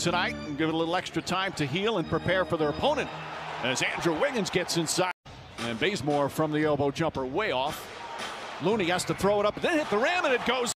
tonight and give it a little extra time to heal and prepare for their opponent as Andrew Wiggins gets inside. And Bazemore from the elbow jumper way off. Looney has to throw it up and then hit the rim and it goes